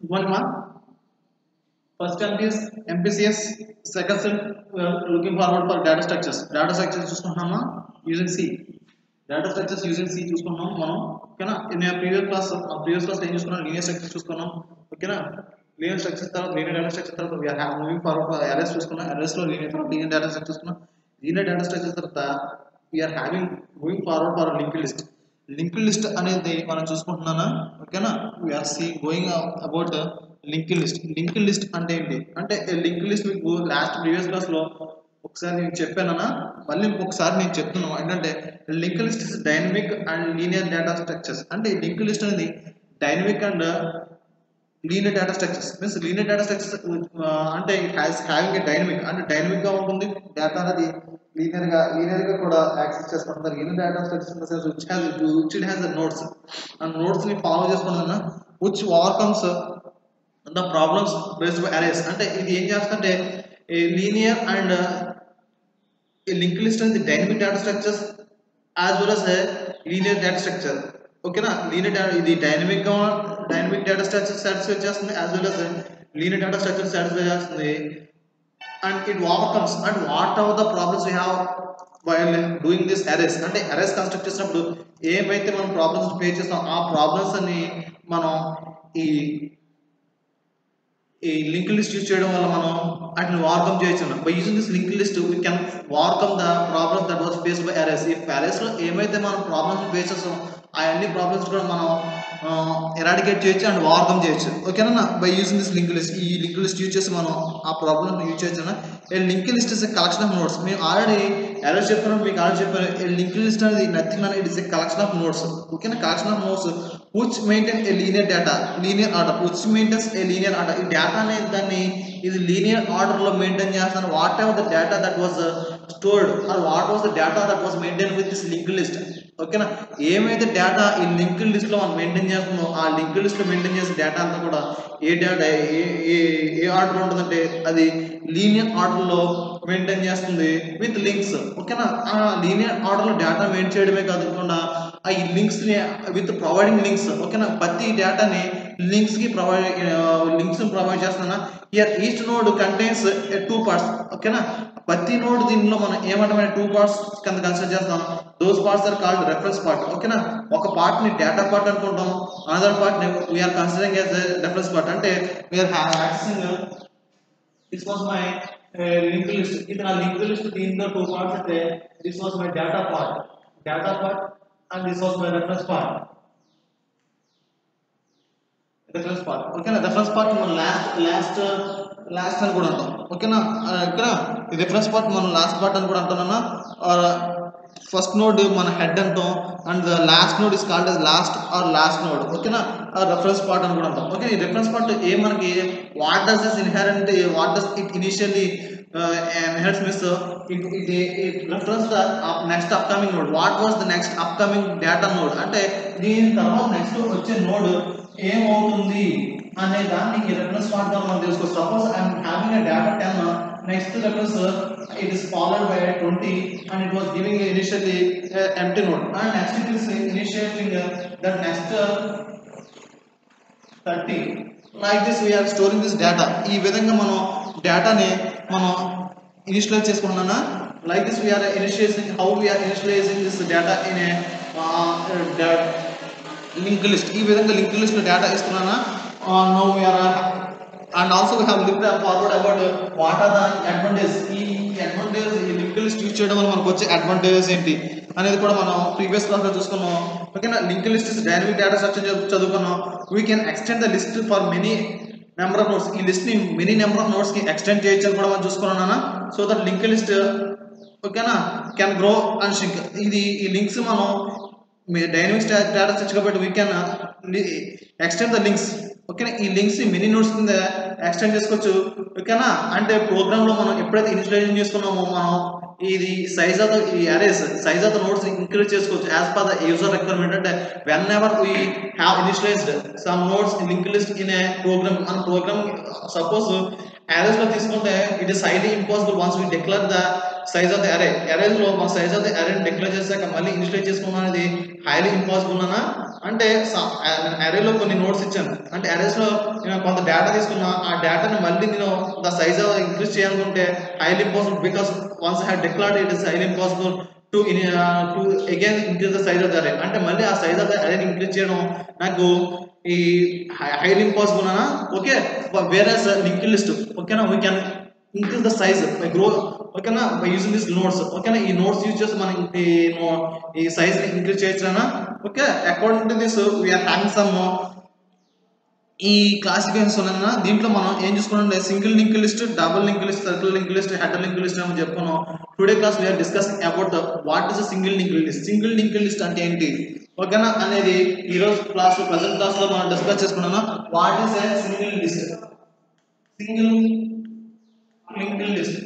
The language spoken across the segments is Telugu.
Good morning, ma'am. First term is MPCS. Second term, we are looking forward for data structures. Data structures చూసుకుంటున్నామా using C. Data structures using C చూసుకున్నాం మనం ఓకేనా in previous class previous class ఏం చూసుకున్నాం లీనియర్ స్ట్రక్చర్స్ చూసుకున్నాం ఓకేనా లీనియర్ స్ట్రక్చర్స్ తర్వాత లీనియర్ డేటా స్ట్రక్చర్ తర్వాత we're moving forward for arrays చూసుకున్నాం అరెస్లో లీనియర్ తర్వాత లీనియర్ డేటా స్ట్రక్చర్ చూసుకున్నాం లీనియర్ డేటా స్ట్రక్చర్ తర్వాత we're having moving forward for link list link list అనేది మనం చూసుకుంటున్నానా ఓకేనా? We're see going about link list link list అంటే ఏంటి? అంటే లింక్ లిస్ట్ మీకు లాస్ట్ ప్రీవియస్ క్లాస్లో ఒకసారి నేను చెప్పానన్నా మళ్ళీ ఇంకొకసారి నేను చెప్తున్నాను ఏంటంటే link list is dynamic and linear data structures అంటే లింక్ లిస్ట్ అనేది dynamic and linear data structures means linear data structures అంటే హ్యాస్ హ్యావింగ్ ఏ డైనమిక్ అంటే డైనమిక్గా ఉంటుంది డేటా అనేది లీనియర్గా లీనియర్గా కూడా యాక్సెస్ చేసుకుంటారు linear data structures which has which it has notes ఆ నోట్స్ని ఫాలో చేసుకుంటున్నా which overcomes the problems based by arrays అంటే ఇది ఏం చేస్తుంటే లీనియర్ అండ్ లింక్ లిస్ట్ అనేది dynamic data structures as well as linear data structure ఓకేనా లీనియర్ డేటా ఇది dynamic dynamic data structure satisfy చేస్తుంది as well as linear data structure satisfy చేస్తుంది. And it overcomes and what are the problems we have while doing this arrays అంటే అరెస్ కన్స్ట్రక్ట్ చేసినప్పుడు ఏమైతే మనం ప్రాబ్లమ్స్ ఫేస్ చేస్తాం ఆ ప్రాబ్లమ్స్ అని మనం ఈ ఈ లింక్ లిస్ట్ యూజ్ చేయడం వల్ల మనం వాటిని వార్కమ్ చేయొచ్చు by using this link list we can overcome the problems that was faced by arrays ఈ అరెస్లో ఏమైతే మనం ప్రాబ్లమ్స్ ఫేస్ చేస్తాం ఆ అన్ని ప్రాబ్లమ్స్ కూడా మనం ఎరాడికేట్ చేయొచ్చు అండ్ వార్థం చేయొచ్చు. ఓకేనా by using this link list ఈ లింక్ లిస్ట్ యూజ్ చేసి మనం ఆ ప్రాబ్లమ్ యూజ్ చేయొచ్చు a link list is collection of nodes మేము ఆల్రెడీ ఎలా చెప్పాను మీకు ఆల్రెడీ చెప్పాను లింక్ లిస్ట్ అనేది నథింగ్ అనేది it is a collection of nodes ఓకేనా collection of nodes which maintain a linear data linear order which maintains a linear order ఈ డేటా అనేది దాన్ని ఇది లీనియర్ ఆర్డర్లో మెయింటైన్ చేస్తాను. What ever the data that was stored or what was the data that was maintain with this link list ఓకేనా? ఏమైతే డేటా ఈ లింక్ లిస్ట్లో మనం మెయింటైన్ చేస్తున్నామో ఆ లింక్ లిస్ట్లో మెయింటైన్ చేసే డేటా అంతా కూడా ఏ డేటా ఏ ఏ ఏ ఆర్డర్ ఉంటుందంటే అది లీనియర్ ఆర్డర్లో మెయింటైన్ చేస్తుంది విత్ లింక్స్ ఓకేనా? ఆ లీనియర్ ఆర్డర్లో డేటా మెయింటైన్ చేయడమే కాకుండా ఆ ఈ లింక్స్ని విత్ ప్రొవైడింగ్ లింక్స్ ఓకేనా? ప్రతి డేటాని లింక్స్కి ప్రొవైడ్ లింక్స్ ప్రొవైడ్ చేస్తున్నా here each node contains two parts ఓకేనా? ప్రతి నోడ్ దీనిలో మనం ఏమంటామంటే టూ పార్ట్స్ కింద కన్సిడర్ చేస్తాం. Those parts are called reference part ఓకేనా ఒక పార్ట్ని డేటా పార్ట్ అనుకుంటాం. అనదర్ పార్ట్ని we're considering as reference part అంటే we're accessing this was my link list ఇది నా లింక్ లిస్ట్ దీంట్లో టూ పార్ట్స్ అంటే this was my data part data part and this was my reference part reference part ఓకేనా రెఫరెన్స్ పార్ట్ మనం లాస్ట్ లాస్ట్ లాస్ట్ అని కూడా అంటాం. ఓకేనా ఇక్కడ రిఫరెన్స్ పార్ట్ మనం లాస్ట్ పార్ట్ అని కూడా అంటున్నా ఫస్ట్ నోడ్ మన హెడ్ అంటాం and the last node is called as last or last node ఓకేనా రెఫరెన్స్ పార్ట్ అని కూడా అంటాం. ఓకే ఈ రెఫరెన్స్ పార్ట్ ఏ మనకి what does this inherent what does it initially inherits miss it it it reference the next upcoming node what was the next upcoming data node అంటే దీని తర్వాత నెక్స్ట్ వచ్చే నోడ్ ఏమవుతుంది అనే దాన్ని ఈ రెఫరెన్స్ వాడదాం మనం తెలుసుకో suppose I'm having a data ten next reference it is followed by twenty and it was giving initially empty node and next it is initiating that next thirty like this we're storing this data ఈ విధంగా మనం డేటాని మనం ఇనిషియలైజ్ చేసుకుంటున్నాను like this we're initiation how we're initializing this data in a link list. ఈ విధంగా link list data ఇస్తున్నానా? No we and also we link forward about what are the advantage ఈ అడ్వాంటేజ్ ఈ లింక్ లిస్ట్ యూజ్ చేయడం వల్ల మనకు వచ్చే అడ్వాంటేజెస్ ఏంటి అనేది కూడా మనం ప్రీవియస్ క్లాస్లో చూసుకున్నాం. ఓకేనా link list dynamic data structure చదువుకున్నాం. We can extend the list for many number of notes ఈ లిస్ట్ని మెనీ నెంబర్ ఆఫ్ నోట్స్కి ఎక్స్టెండ్ చేయొచ్చు అని కూడా మనం చూసుకున్నాను సో దట్ లింక్ లిస్ట్ ఓకేనా కెన్ గ్రో అండ్ షింక్ ఇది ఈ లింక్స్ మనం డైనమిక్స్ డేటా స్ట్రక్చర్ కాబట్టి we can extend the links ఓకేనా ఈ లింక్స్ మినీ నోట్స్ కింద ఎక్స్టెండ్ చేసుకోవచ్చు. ఓకేనా అంటే ప్రోగ్రామ్లో మనం ఎప్పుడైతే ఇన్స్టాలేషన్ చేసుకున్నామో మనం ఇది సైజ్ ఆఫ్ ఈ arrays size of the notes increase చేసుకోవచ్చు. As per the user requirement అంటే whenever we have initialized some notes link list in a program మన ప్రోగ్రామ్ సపోజ్ అరేస్లో తీసుకుంటే it is highly impossible once we declare the size of the array అరేస్లో మన size of the array declare చేశాక మళ్ళీ ఇన్స్టేట్ చేసుకున్నాం అనేది హైలీ ఇంపాసిబుల్ అన్నా అంటే అరేలో కొన్ని నోట్స్ ఇచ్చాను. అంటే అరేస్లో నేను కొంత డేటా తీసుకున్నా ఆ డేటాని మళ్ళీ నేను ద సైజ్ ఇంక్రీజ్ చేయాలనుకుంటే highly impossible because once had declared it is highly impossible to to again increase the size of the array అంటే మళ్ళీ ఆ సైజ్ ఆఫ్ ద అరేని ఇంక్రీజ్ చేయడం నాకు ఈ హైలీ ఇంపాసిబుల్ అన్నా ఓకే వేరే లింక్ లిస్ట్ ఓకేనా we can increase the size by grow ఓకేనా బై యూజింగ్ దిస్ నోట్స్ ఓకేనా ఈ నోట్స్ యూజ్ చేసి మనం ఈ ఈ సైజ్ని increase చేయొచ్చునా? Okay according to this we are hang some ఈ క్లాసిఫికేషన్స్ ఉన్న దీంట్లో మనం ఏం చూసుకున్నాం? Single link list double link list circle link list head link list అని చెప్పుకున్నాం. Today class we are discussing about what is single link list single link list అంటే ఏంటి? ఓకేనా అనేది ఈరోజు క్లాస్ ప్రజెంట్ క్లాస్లో మనం డిస్కస్ చేసుకున్నాం what is single list single link list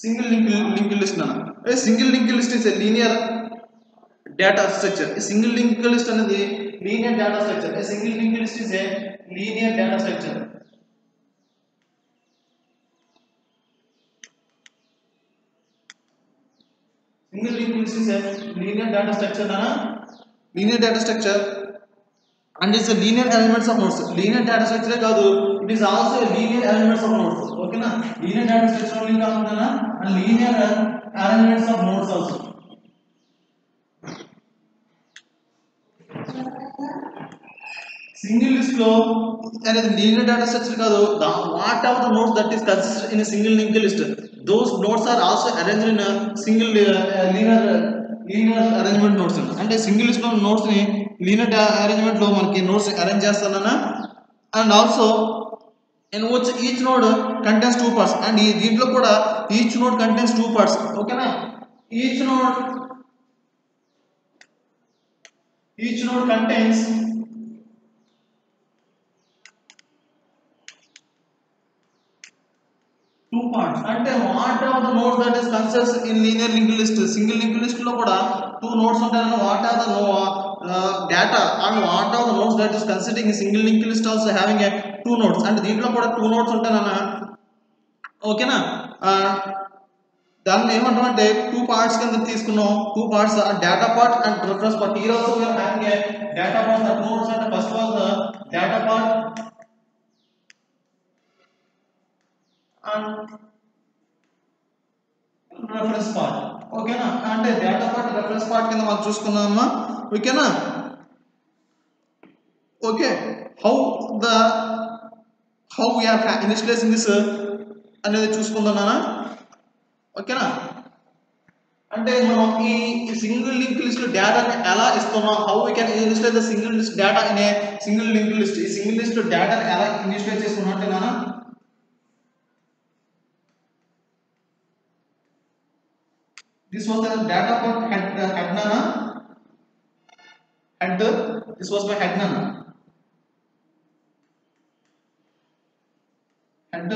single link link list అన్న single link list is linear data structure single link list అనేది linear data structure single link list is a linear data structure single link list is a linear data structure అన్న linear data structure and it's linear elements of notes linear data స్ట్రక్చరే కాదు. It is also linear elements of notes ఓకేనా లీనియర్ డేటా స్ట్రక్చర్ ఓన్లీ కాకుండా and linear elements of notes also single లిస్ట్లో అనేది లీనియర్ డేటా స్ట్రక్చర్ కాదు what of the notes that is consisted in single link list those notes are also arrange in single linear linear arrangement notes అంటే సింగిల్ లిస్ట్లో నోట్స్ని లీనియర్ అరేంజ్మెంట్లో మనకి నోట్స్ అరేంజ్ చేస్తానన్నా. అండ్ ఆల్సో ఇన్ వచ్చి each node contains two parts and ఈ దీంట్లో కూడా each node contains two parts ఓకేనా each node each node contains two parts అంటే what are the notes that is considers in linear link list single link లిస్ట్లో కూడా two notes ఉంటాయన్న what are the no data and what of notes that is considering single link list also having a two notes అంటే దీంట్లో కూడా టూ నోట్స్ ఉంటానన్నా ఓకేనా దాన్ని ఏమంటామంటే టూ పార్ట్స్ కింద తీసుకున్నాం. Two parts data part and reference part ఈ రోజు డేటా పార్ట్ టూ నోట్స్ అంటే first of all data part and reference part ఓకేనా? అంటే డేటా పార్ట్ రెఫరెన్స్ పార్ట్ కింద మనం చూసుకున్నామా ఓకేనా? Okay. How the how we are initializing this అనేది చూసుకుందానా ఓకేనా? అంటే మనం ఈ సింగిల్ లింక్ లిస్ట్ డేటాని ఎలా ఇస్తున్నాం? How we can initialize the single list data in a single link list ఈ సింగిల్ లిస్ట్ డేటాని ఎలా ఇనిషియలైజ్ చేసుకున్నాం అంటే నానా this was the data for head uh, head nana head this was my head nana head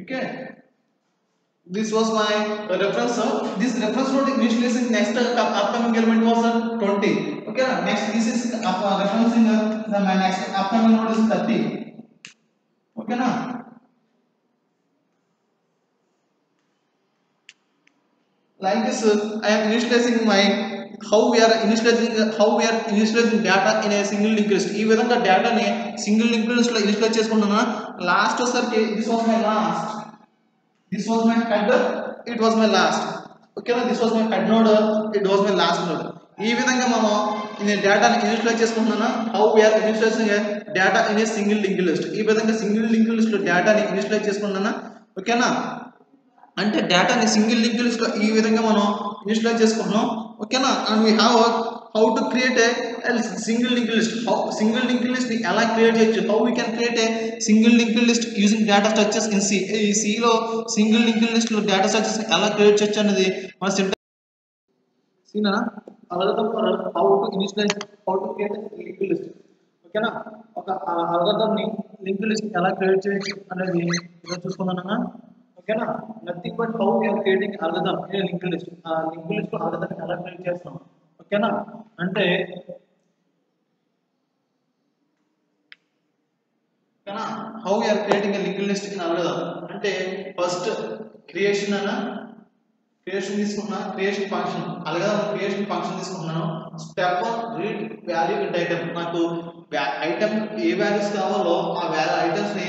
okay this was my reference so this reference node initially is next uh, upcoming element was uh, 20 okay next this is uh, referencing uh, the my next upcoming node is 30 okay na like this uh, I am initializing my how we are initializing uh, how we are initializing data in a single linked list. ఈ విధంగా డేటాని సింగిల్ లింక్ లిస్ట్లో ఇనిషియలైజ్ చేసుకుంటున్నా. లాస్ట్ వచ్చేసరికి this was my last this was my head it was my last ఓకేనా this was my head node it was my last node ఈ విధంగా మనం నేను డేటాని ఇనిషియలైజ్ చేసుకుంటున్నాను how we are initializing data in a single link list ఈ విధంగా సింగిల్ లింక్ లిస్ట్లో డేటాని ఇనిషియలైజ్ చేసుకుంటున్నా. ఓకేనా అంటే డేటాని సింగిల్ లింక్ లిస్ట్ ఈ విధంగా మనం ఇనిషియలైజ్ చేసుకుంటున్నాం. ఓకేనా and we have how to create a single link list how single link list ఎలా క్రియేట్ చేయొచ్చు? How we can create a single link list using data structures in C ఈ సిలో single link list data structures ఎలా క్రియేట్ చేయొచ్చు అనేది మన సింట సీనా algorithm for how to initialize how to create link list ఓకేనా ఒక అల్గోరిథం ని లింక్ లిస్ట్ ఎలా క్రియేట్ చేయొచ్చు అనేది ఇలా చూసుకుందాం ఓకేనా? Nothing but how we are creating algorithm link list. ఆ లింక్ లిస్ట్లో అల్గదం ఎలా క్రియేట్ చేస్తాం? ఓకేనా? అంటే ఓకేనా? How you are creating a link list in algorithm అంటే ఫస్ట్ క్రియేషన్ అన్న క్రియేషన్ తీసుకున్నా క్రియేషన్ ఫంక్షన్ అలాగే క్రియేషన్ ఫంక్షన్ తీసుకున్నాను step one read value it item నాకు ఐటమ్ ఏ వాల్యూస్ కావాలో ఆ వాల్యూ ఐటమ్స్ని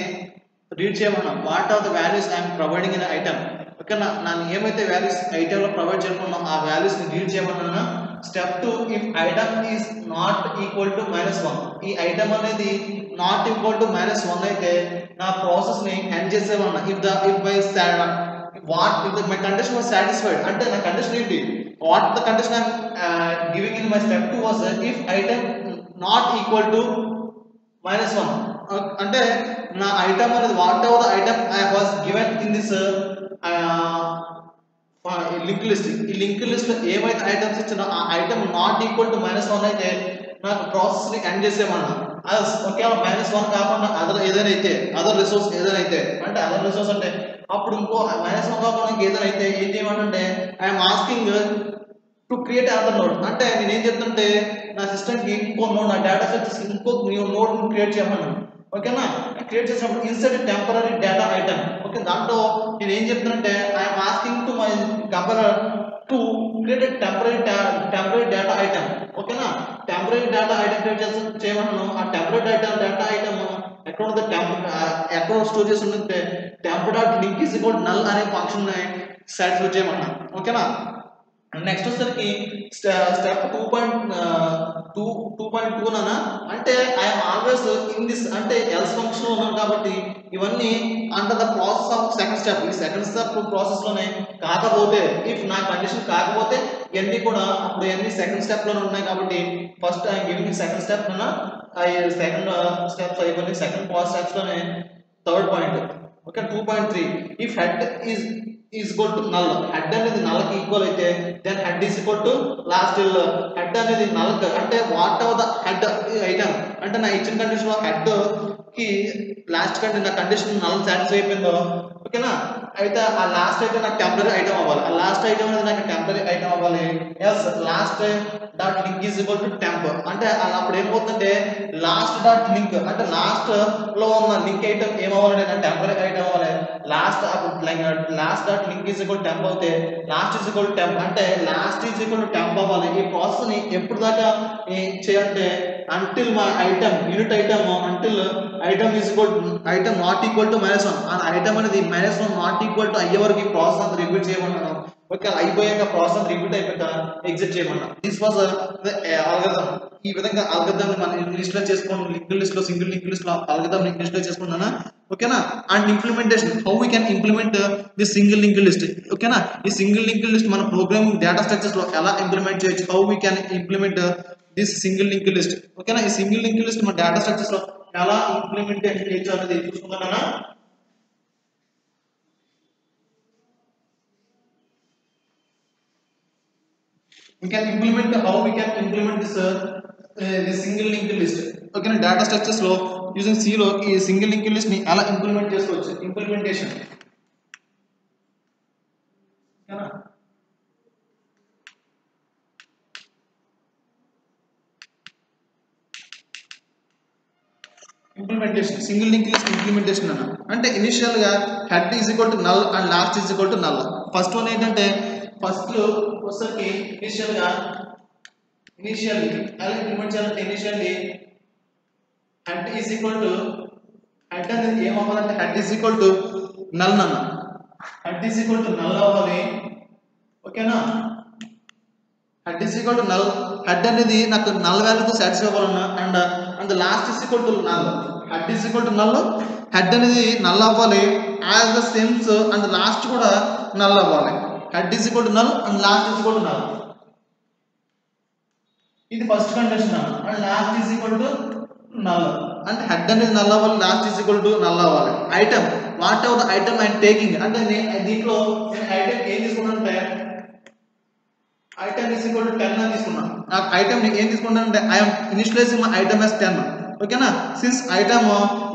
రీడ్ చేయమన్నా. What are the values I'm providing in item okay నన్ను ఏమైతే వాల్యూస్ ఐటమ్లో ప్రొవైడ్ చేయకుండా ఆ వాల్యూస్ని రీడ్ చేయమన్నా step two if item is not equal to minus one ఈ ఐటమ్ అనేది not equal to minus one అయితే నా ప్రాసెస్ని end చేసేవన్నా if the if by what if the my condition was satisfied అంటే నా కండిషన్ ఏంటి? What the condition I'm giving in my step two was if item not equal to minus one అంటే నా ఐటమ్ అనేది whatever the item I was given in this link list ఈ లింక్ లిస్ట్లో ఏమైతే ఐటమ్స్ ఇచ్చినా ఆ item not equal to minus one అయితే నాకు ప్రాసెస్ని ఎండ్ చేసేమన్నా ఒకేలా మైనస్ వన్ కాకుండా అదర్ ఏదైనా అయితే అదర్ రిసోర్స్ ఏదైనా అయితే అంటే అదర్ రిసోర్స్ అంటే అప్పుడు ఇంకో మైనస్ వన్ కాకుండా ఏదైనా అయితే ఏంటి ఏమంటే I'm asking to create other node అంటే నేను ఏం చెప్తుంటే నా సిస్టమ్కి ఇంకో నోడ్ నా డేటా సెట్ ఇంకో నోడ్ క్రియేట్ చేయమన్నాను ఓకేనా క్రియేట్ చేసినప్పుడు insert temporary data item okay దాంట్లో నేను ఏం చెప్తున్నంటే I'm asking to my compiler to create temporary temporary data item ఓకేనా టెంపరీ డేటా ఐటమ్ క్రియేట్ చేసి చేయమన్నాను ఆ టెంపరీ డేటా డేటా ఐటమ్ ఎక్కడ ఉంది టెంప ఎక్కడ స్టోర్ చేసి ఉంటే temp dot link is equal null అనే ఫంక్షన్ సాటిస్ఫై చేయమన్నా ఓకేనా నెక్స్ట్ వచ్చేసరికి step two point two two point two నానా? అంటే ఐఎమ్ ఆల్వేస్ ఇన్ దిస్ అంటే ఎల్స్ ఫంక్షన్ ఉన్నాను కాబట్టి ఇవన్నీ under the process of second step ఈ సెకండ్ స్టెప్ ప్రాసెస్లోనే కాకపోతే ఇఫ్ నా కండిషన్ కాకపోతే ఇవన్నీ కూడా అప్పుడు ఇవన్నీ సెకండ్ స్టెప్లోనే ఉన్నాయి కాబట్టి first I giving second step నా సెకండ్ స్టెప్స్ అయిపోయి second process స్టెప్స్లోనే third point okay two point three ఈ head is is equal to null head అనేది నల్కి ఈక్వల్ అయితే then head is equal to last head అనేది నల్క్ అంటే what of the head item అంటే నా ఇచ్చిన కండిషన్లో హెడ్కి లాస్ట్ కంటే నా కండిషన్ నల్ సాటిస్ఫై అయిపోయిందో ఓకేనా? అయితే ఆ లాస్ట్ అయితే నాకు టెంపరీ ఐటమ్ అవ్వాలి. ఆ లాస్ట్ ఐటమ్ అనేది నాకు టెంపరీ ఐటమ్ అవ్వాలి. Yes last dot link is equal to temp అంటే అలా అప్పుడు ఏమవుతుందంటే లాస్ట్ డాట్ లింక్ అంటే లాస్ట్లో ఉన్న లింక్ ఐటమ్ ఏమవ్వాలి నా టెంపరీ ఐటమ్ అవ్వాలి. Last last dot link is equal temp అవుతే లాస్ట్ ఈజ్ ఈక్వల్ టెంప్ అంటే లాస్ట్ ఈజ్ ఈక్వల్ టెంప్ అవ్వాలి. ఈ ప్రాసెస్ని ఎప్పుడు దాకా చేయాలంటే అంటిల్ మా item unit item until item is equal item not equal to minus one ఆ ఐటమ్ అనేది minus one not equal to అయ్యే వరకు ఈ ప్రాసెస్ అంతా రిపీట్ చేయమన్నాను ఓకే అయిపోయాక ప్రాసెస్ రిపీట్ అయిపోయాక ఎగ్జిట్ చేయమన్నా దిస్ వాజ్ అల్గదం ఈ విధంగా అల్గదం మనం లిస్ట్లో చేసుకోండి. లింక్ లిస్ట్లో సింగిల్ లింక్ లిస్ట్లో అల్గదం లిస్ట్లో చేసుకున్నానా ఓకేనా and implementation how we can implement the single link list ఓకేనా ఈ సింగిల్ లింక్ లిస్ట్ మన ప్రోగ్రామింగ్ డేటా స్ట్రక్చర్స్లో ఎలా ఇంప్లిమెంట్ చేయొచ్చు? How we can implement this single link list ఓకేనా ఈ సింగిల్ లింక్ లిస్ట్ మన డేటా స్ట్రక్చర్స్లో ఎలా ఇంప్లిమెంటేషన్ చేయొచ్చు అనేది చూసుకుంటున్నానా we can implement how we can implement this uh, uh, this single linked list. Okay data స్ట్రక్చర్స్లో using C లో ఈ సింగిల్ లింక్ లిస్ట్ని ఎలా ఇంప్లిమెంట్ చేసుకోవచ్చు implementation implementation single link list implementation అన్న. అంటే ఇనిషియల్గా head is equal to null and last is equal to null first one ఏంటంటే ఫస్ట్ వచ్చేసరికి ఇనిషియల్గా ఇనిషియల్ ఎలా ఇంప్లిమెంట్ చేయాలంటే initially head is equal to head అనేది ఏమవ్వాలంటే head is equal to null అన్న. Head is equal to null అవ్వాలి. ఓకేనా head is equal to null head అనేది నాకు నల్ వాల్యూతో సాటిస్ఫై అవ్వాలన్నా and and last is equal to null head is equal to null head అనేది నల్ అవ్వాలి. As the sense and last కూడా నల్ అవ్వాలి. Head is equal to null and last is equal to null ఇది first condition and last is equal to null అంటే హెడ్ అనేది నల్ అవ్వాలి. Last is equal to null అవ్వాలి. Item whatever item I'm taking అంటే నేను దీంట్లో నేను ఐటమ్ ఏం తీసుకున్నానంటే item is equal to ten అని తీసుకున్నాను. నాకు ఐటమ్ ఏం తీసుకుంటానంటే I'm initializing my item as ten ఓకేనా since item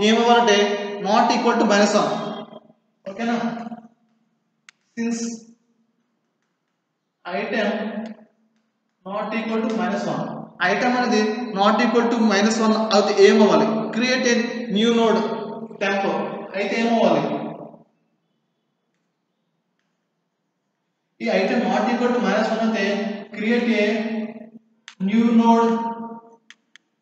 ఏమవ్వాలంటే not equal to minus one ఓకేనా since item not equal to minus one item అనేది not equal to minus one అయితే ఏమవ్వాలి? Create a new node temp అయితే ఏమవ్వాలి? ఈ item not equal to minus one అయితే create a new node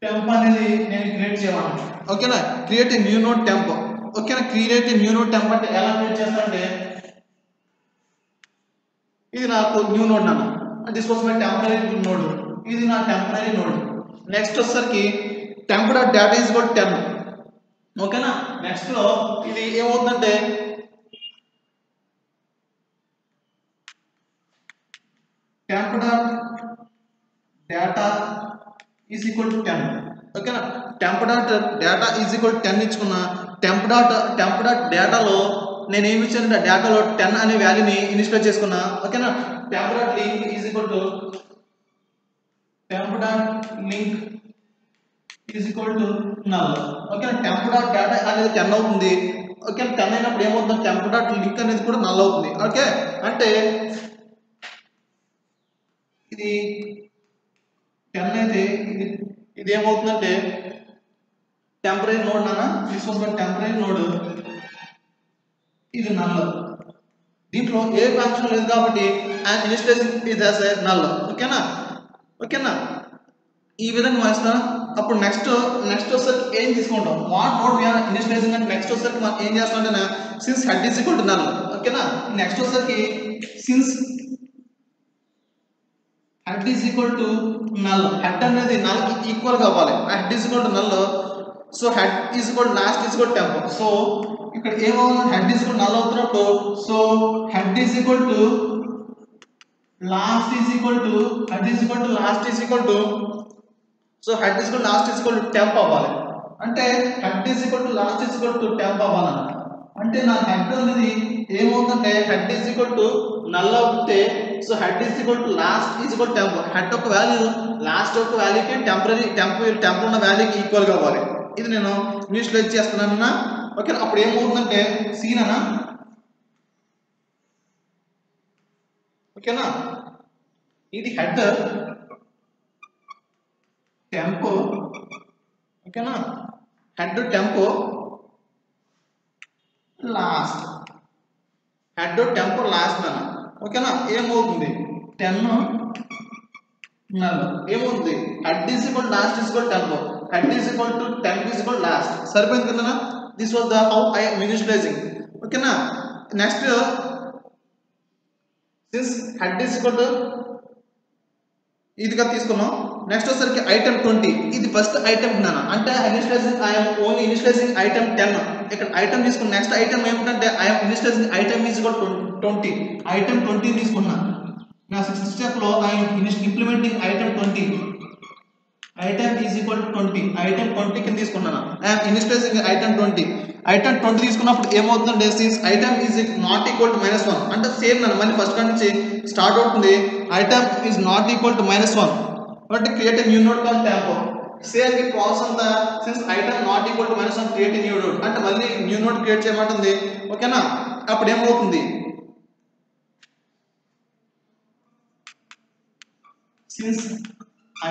temp అనేది నేను క్రియేట్ చేయాలి ఓకేనా? Create new node temp. ఓకేనా? క్రియేట్ న్యూ నోడ్ టెంప్ అంటే ఎలా క్రియేట్ చేస్తానంటే ఇది నాకు న్యూ నోడ్ నాన్న. This was my temporary node. ఇది నా టెంపరీ నోడ్. నెక్స్ట్ వచ్చేసరికి టెంప్ డాట్ డేటా ఈజ్ కూడా టెన్ ఓకేనా? నెక్స్ట్లో ఇది ఏమవుతుందంటే temp dot data is equal to ten ఓకేనా temp dot data is equal ten ఇచ్చుకున్న temp dot temp dot డేటాలో నేను ఏమి ఇచ్చానంటే డేటాలో టెన్ అనే వాల్యూని ఇన్స్టల్ చేసుకున్నా. ఓకేనా temp dot link is equal to temp dot link is equal to null ఓకేనా టెంప్ డాట్ డేటా అనేది టెన్ అవుతుంది. ఓకే టెన్ అయినప్పుడు ఏమవుతుంది? టెంప్ డాట్ లింక్ అనేది కూడా నల్ అవుతుంది. ఓకే అంటే ఇది టెన్ అయితే ఇది ఇది ఏమవుతుందంటే టెంపరీ నోడ్ నాన్న దిస్ టెంపరీ నోడ్ ఇది నల్. దీంట్లో ఏ ఫంక్షన్ లేదు కాబట్టి అండ్ ఇన్స్టేషన్ ఇది యాజ్ నల్ ఓకేనా? ఓకేనా? ఈ విధంగా మార్చుతా అప్పుడు నెక్స్ట్ నెక్స్ట్ వచ్చేసరికి ఏం తీసుకుంటాం? వాట్ నోట్ వీఆర్ ఇన్స్టేషన్ అంటే నెక్స్ట్ వచ్చేసరికి మనం ఏం చేస్తాం అంటే since head is equal to null ఓకేనా? నెక్స్ట్ వచ్చేసరికి since head is equal to null head అనేది నల్కి ఈక్వల్ కావాలి head is equal to null so head is equal last is equal temp so ఇక్కడ ఏమవుతుంది హెడ్ ఈజ్ ఈక్వల్ నల్ అవుతున్నప్పుడు so head is equal to last is equal to head is equal to last is equal to so head is equal last is equal to temp అవ్వాలి అంటే head is equal to last is equal to temp అవ్వాలన్నమాట అంటే నా హెడ్ అనేది ఏమవుతుందంటే head is equal to null అవుతే so head is equal to last is equal temp head ఒక వాల్యూ లాస్ట్ ఒక వాల్యూకి టెంపరీ టెంప్ టెంప్ ఉన్న వాల్యూకి ఈక్వల్ కావాలి అవ్వాలి. ఇది నేను ఇంగ్లీష్లో ఇచ్చేస్తున్నాను ఓకే అప్పుడు ఏమవుతుందంటే సీన్ అన్న. ఓకేనా ఇది హెడ్ టెంపో ఓకేనా head temp last head temp last అన్నా. ఓకేనా? ఏమవుతుంది? టెన్ నల్ ఏమవుతుంది? Head is equal last is equal ten head is equal to ten is equal last సరిపోయింది కదా? This was the how I initializing ఓకేనా? Next since head is equal to ఇదిగా తీసుకున్నాం. నెక్స్ట్ వచ్చేసరికి ఐటమ్ ట్వంటీ ఇది ఫస్ట్ ఐటమ్ నాన్న. అంటే initializing I'm only initializing item ten ఇక్కడ ఐటమ్ తీసుకున్న నెక్స్ట్ ఐటమ్ ఏమిటంటే ఐఎమ్ ఇనిషియలైజింగ్ ఐటమ్ ఈజ్ కూడా ట్వంటీ ఐటమ్ ట్వంటీ తీసుకున్నా. నా సిక్స్త్ స్టెప్లో I'm implementing item twenty item is equal to twenty item twenty కింద తీసుకున్నాను I'm initializing item twenty item twenty తీసుకున్నప్పుడు ఏమవుతుందంటే since item is not equal to minus one అంటే సేమ్ నన్ను. మళ్ళీ ఫస్ట్ నుంచి స్టార్ట్ అవుతుంది. Item is not equal to minus one but create new node call temp same ఈ ప్రాసెస్ అంతా since item not equal to minus one create new node అంటే మళ్ళీ న్యూ నోట్ క్రియేట్ చేయమంటుంది. ఓకేనా అప్పుడు ఏమవుతుంది? Since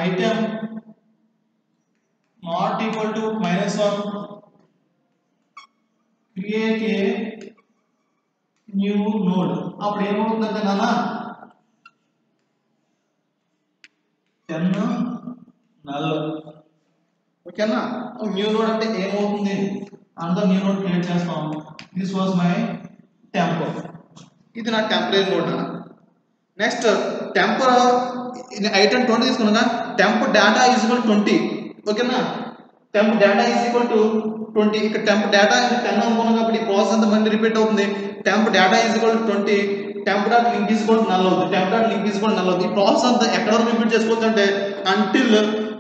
item not equal to minus 1 create a new node. అప్పుడు ఏమవుతుందంటే నాన్న? టెన్ నల్ ఓకేనా? న్యూ నోడ్ అంటే ఏమవుతుంది? అంతా న్యూ నోడ్ క్రియేట్ చేస్తాం. దిస్ వాజ్ మై టెంపో ఇది నా టెంపరీ నోడ్ అన్న. నెక్స్ట్ టెంపో ఐటమ్ ట్వంటీ తీసుకున్నా temp data is equal twenty ఓకేనా? Temp data is equal to twenty ఇక్కడ టెంప్ డేటా టెన్ అనుకున్నాం కాబట్టి ఈ ప్రాసెస్ అంతా మళ్ళీ రిపీట్ అవుతుంది. Temp data is equal to twenty temp dot link is equal null అవుతుంది temp dot link is null అవుతుంది ఈ ప్రాసెస్ అంతా ఎక్కడ వరకు రిపీట్ చేసుకోవచ్చు అంటే until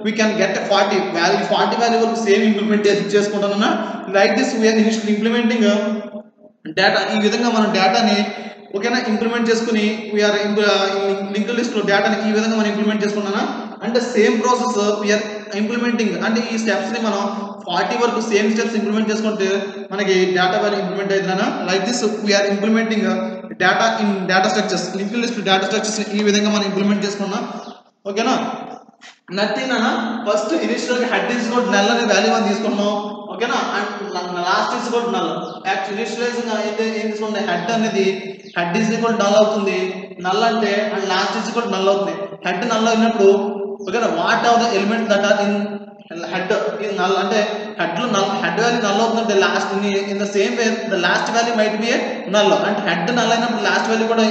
we can get forty value forty value వరకు same implement చేసుకుంటానన్నా like this we're initial implementing data ఈ విధంగా మనం డేటాని ఓకేనా ఇంప్లిమెంట్ చేసుకుని వీఆర్ uh, లింక్ లిస్ట్లో డేటాని ఈ విధంగా మనం ఇంప్లిమెంట్ చేసుకున్నానా అంటే సేమ్ ప్రాసెస్ వీఆర్ ఇంప్లిమెంటింగ్ అంటే ఈ స్టెప్స్ని మనం ఫార్టీ వరకు సేమ్ స్టెప్స్ ఇంప్లిమెంట్ చేసుకుంటే మనకి data value implement అవుతుందన్నా like this we're implementing data in data structures link list data structures ఈ విధంగా మనం ఇంప్లిమెంట్ చేసుకున్నాం. ఓకేనా నథింగ్ అన్న? ఫస్ట్ ఇనిషియల్ హెడ్ ఈజ్ కూడా నెల అనే వాల్యూ మనం తీసుకున్నాం. ఓకేనా అండ్ లాస్ట్ ఈజ్ కూడా నల్ యాక్చువల్లీ ఇనిషియలైజింగ్ అయితే ఏం తీసుకుంటే హెడ్ అనేది హెడ్ ఈజ్ ఈక్వల్ డల్ అవుతుంది. నల్ అంటే and last is equal null అవుతుంది. హెడ్ నల్ అయినప్పుడు ఓకేనా what are the element that are in head in null అంటే హెడ్లో నల్ హెడ్ వాల్యూ నల్ అవుతుందంటే last in the same way the last value might be null. అంటే హెడ్ నల్ అయినప్పుడు లాస్ట్ వాల్యూ కూడా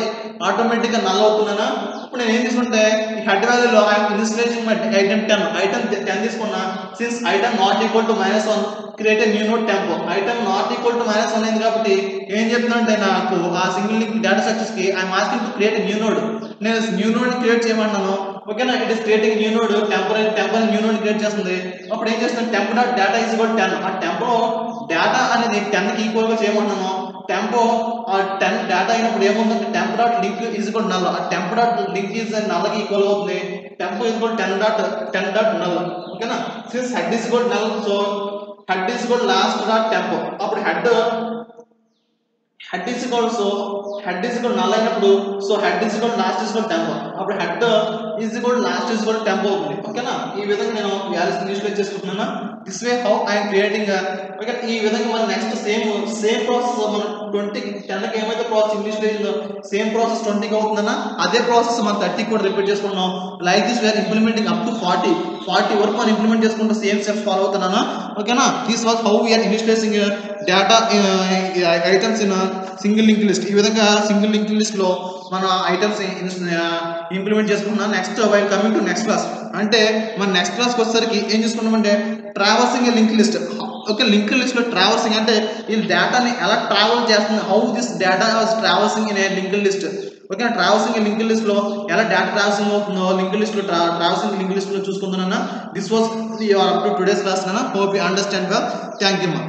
ఆటోమేటిక్గా నల్ అవుతుందనా? ఇప్పుడు నేను ఏం తీసుకుంటే ఈ head వాల్యూలో inspiration item ten item ten తీసుకున్నా since item not equal to minus one create new node temp item not equal to minus one అయింది కాబట్టి ఏం చెప్తుందంటే నాకు ఆ సింగిల్ లింక్ డేటా సక్సెస్కి I'm asking to create new node నేను న్యూ నోడ్ క్రియేట్ చేయమన్నాను ఓకేనా it is creating new node temporary temporary new node create చేస్తుంది. అప్పుడు ఏం చేస్తుంది temp dot data is equal ten ఆ టెంపో డేటా అనేది టెన్కి ఈక్వల్గా చేయమన్నాను టెంపో ఆ టెన్ డేటా అయినప్పుడు ఏముందంటే temp dot link is equal null ఆ టెంపో డాట్ లింక్ ఈజ్ నల్కి ఈక్వల్ అవుతుంది. Temp is equal ten dot ten dot null ఓకేనా since head is equal null so head is equal last dot temp అప్పుడు head head is equal so head is equal null అయినప్పుడు so head is equal last is equal temp అప్పుడు head is equal last is equal tempo అవుతుంది. ఓకేనా ఈ విధంగా నేను వాల్యూస్ ఇనిషియలైజ్ చేసుకుంటున్నాను? This way how I'm creating okay ఈ విధంగా మన నెక్స్ట్ సేమ్ సేమ్ ప్రాసెస్ మన ట్వంటీ టెన్కి ఏమైతే ప్రాసెస్ ఇంగ్లీష్లో సేమ్ ప్రాసెస్ ట్వంటీకి అవుతుందన్నా అదే ప్రాసెస్ మన థర్టీకి కూడా రిపీట్ చేసుకుంటున్నాం. Like this we're implementing up to forty forty వరకు మనం ఇంప్లిమెంట్ చేసుకుంటూ సేమ్ స్టెప్స్ ఫాలో అవుతున్నానా? ఓకేనా this was how we're initializing data items in single link list ఈ విధంగా సింగిల్ లింక్ లిస్ట్లో మన ఐటమ్స్ ఇంప్లిమెంట్ చేసుకున్నాం next while coming to next class అంటే మన నెక్స్ట్ క్లాస్కి వచ్చేసరికి ఏం చేసుకున్నామంటే traversing link list okay link లిస్ట్లో ట్రావెల్సింగ్ ట్రావర్సింగ్ అంటే ఈ డేటాని ఎలా ట్రావెల్ చేస్తుంది? How this data traversing in a link list okay traversing link లిస్ట్లో ఎలా డేటా ట్రావెల్సింగ్ అవుతుందో లింక్ లిస్ట్లో ట్రా ట్రావెల్సింగ్ లింక్ లిస్ట్లో చూసుకుందానన్నా this was up to today's class hope you understand thank you మా